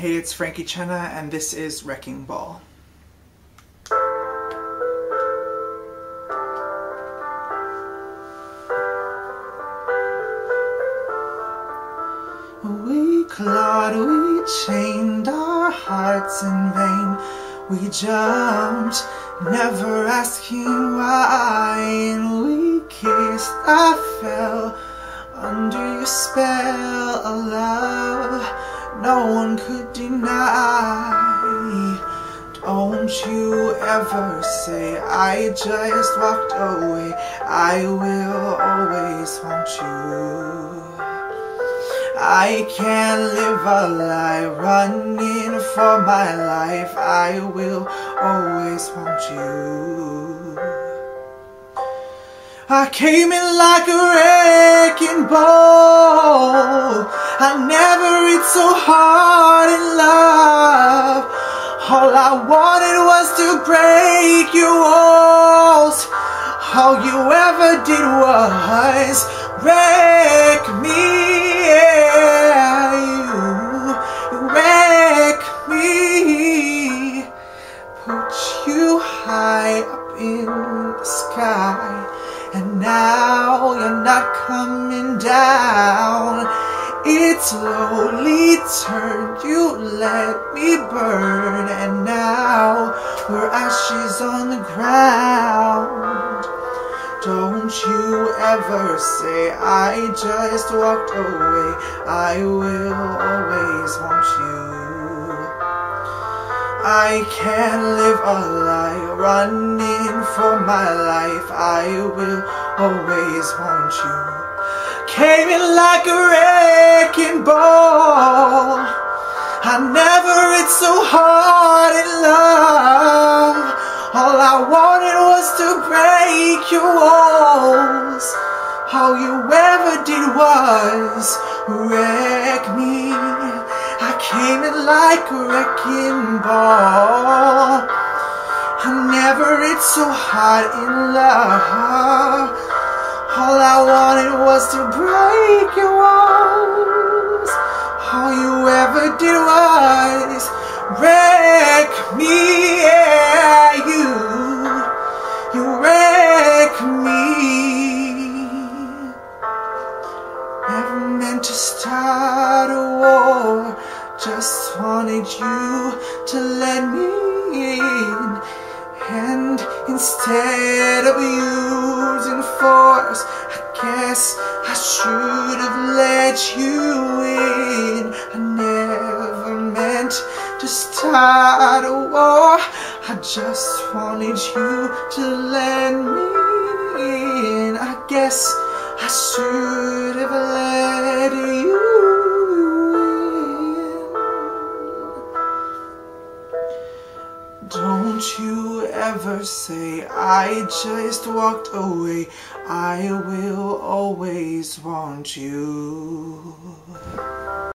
Hey, it's Frankie Cena, and this is Wrecking Ball. We clawed, we chained our hearts in vain. We jumped, never asking why. And we kissed, I fell under your spell of love. No one could deny. Don't you ever say I just walked away. I will always want you. I can't live a lie running for my life. I will always want you. I came in like a wrecking ball. I never read so hard in love. All I wanted was to break your walls. All you ever did was wreck me. You wreck me Put you high up in the sky And now you're not coming down It slowly turned, you let me burn. And now we're ashes on the ground. Don't you ever say I just walked away. I will always want you. I can't live a lie running for my life. I will always want you. Came in like a so hard in love. All I wanted was to break your walls. All you ever did was wreck me. I came in like a wrecking ball. I never hit so hard in love. All I wanted was to break your walls. All you ever did was wreck me, yeah, you. You wreck me. Never meant to start a war. Just wanted you to let me in. And instead of using force I guess I should have let you start a war I just wanted you to let me in. I guess I should have let you Don't you ever say I just walked away. I will always want you